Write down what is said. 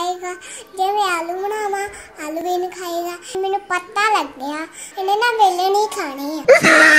ਖਾਏਗਾ ਜੇ ਮੈਂ ਆਲੂ ਬਣਾਵਾਂ, ਆਲੂ ਵੀ ਨਹੀਂ ਖਾਏਗਾ। ਮੈਨੂੰ ਪਤਾ ਲੱਗਿਆ, ਇਹਨੇ ਨਾ ਵੇਲੇ ਨਹੀਂ ਖਾਣੇ ਆ।